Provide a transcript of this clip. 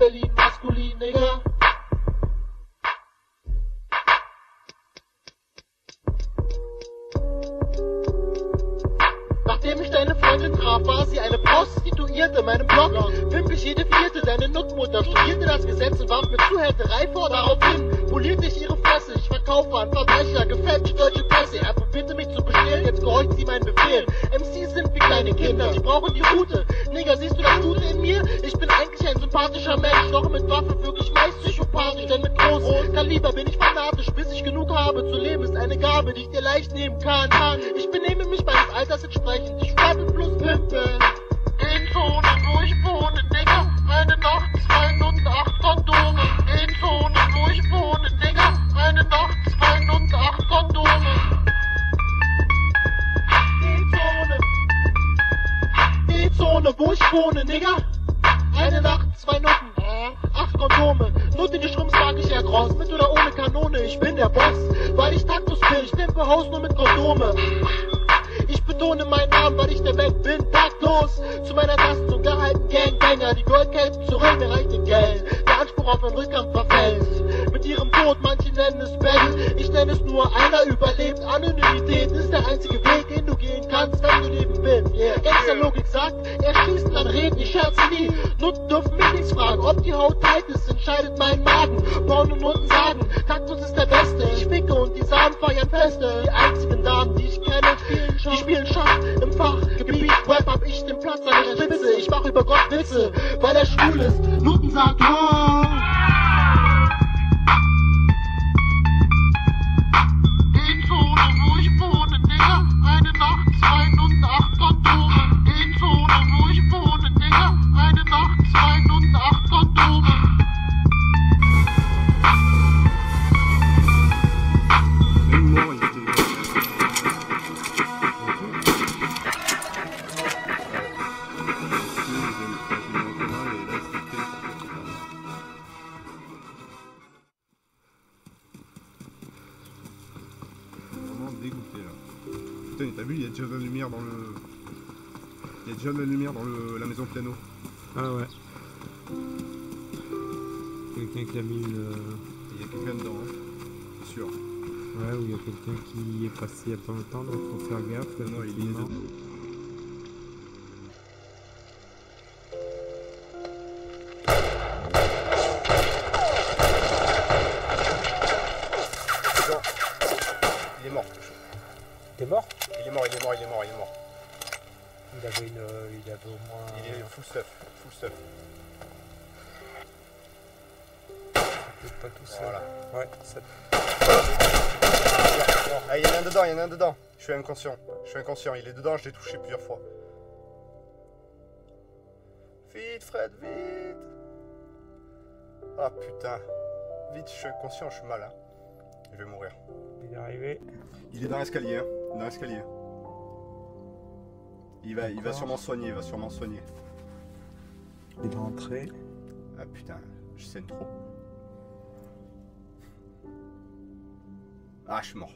Berlin maskulin, Nigga. Nachdem ich deine Freundin traf, war sie eine Prostituierte, meinem Blog. Wimpig jede vierte, deine Nutmutter studierte das Gesetz und warf mir Zuhälterei vor. Daraufhin polierte ich ihre Fresse. Ich verkaufe an Verbrecher, gefälschte deutsche Presse. Er probierte mich zu bestehlen, jetzt gehorcht sie meinen Befehl. MCs sind wie kleine Kinder, sie brauchen die Route. Nigga, siehst du das Gute in mir? Ich bin sympathischer Mensch, doch mit Waffen wirklich meist psychopathisch, denn mit großem Kaliber bin ich fanatisch, bis ich genug habe, zu leben ist eine Gabe, die ich dir leicht nehmen kann, ich benehme mich meines Alters entsprechend, ich rappe plus pimpe, in Zone, wo ich wohne, Nigga, eine Nacht, zwei und acht Kondome, in Zone, wo ich wohne, Nigga, eine Nacht, zwei und acht Kondome. Die Zone, die Zone, wo ich wohne, Nigga, eine Nacht, zwei Nutten, acht Kondome, Nutte, die Schrumps mag ich eher groß, mit oder ohne Kanone, ich bin der Boss, weil ich Taktus bin, ich pimpe Haus nur mit Kondome. Ich betone meinen Namen, weil ich der Weg bin, taktlos. Zu meiner Tastung gehalten Gangbanger, die Goldkelben zurück, mir reicht den Geld. Der Anspruch auf einen Rückkampf verfällt. Mit ihrem Tod, manche nennen es Battle, ich nenne es nur einer überlebt. Anonymität ist der einzige Weg, den du gehen kannst, Gangsterlogik sagt, er schießt, dann reden, ich scherze nie. Nutten dürfen mich nichts fragen, ob die Haut tight ist, entscheidet mein Magen. Porn und Nutten sagen, Kaktus ist der Beste. Ich ficke und die Samen feiern Feste. Die einzigen Damen, die ich kenne, spielen Schach. Die spielen Schach im Fachgebiet. Rap hab ich den Platz an der Spitze. Ich mach über Gott Witze, weil er schwul ist. Nutten sagt, oh. Dégoûté là. Putain, t'as vu, il y a déjà de la lumière dans le. Il y a déjà de la lumière dans le... la maison piano. Ah ouais. Quelqu'un qui a mis une. euh, Il y a quelqu'un dedans, hein. c'est sûr. Ouais, ou il y a quelqu'un qui est passé il y a pas longtemps, donc faut faire gaffe. Non, il est T'es mort Il est mort, il est mort, il est mort, il est mort. il avait, une, euh, il avait au moins. Il est full stuff, full stuff. pas tout seul. Voilà. Ouais, ça... Ah, il y en a un dedans, il y en a un dedans. Je suis inconscient. Je suis inconscient. Il est dedans, je l'ai touché plusieurs fois. Vite, Fred, vite. Ah putain. Vite, je suis inconscient, je suis mal. hein. Je vais mourir. il est arrivé. Il est dans l'escalier, hein. Dans l'escalier. Il va, il va sûrement soigner, il va sûrement soigner. Il est rentré. Ah putain, je saigne trop. Ah, je suis mort.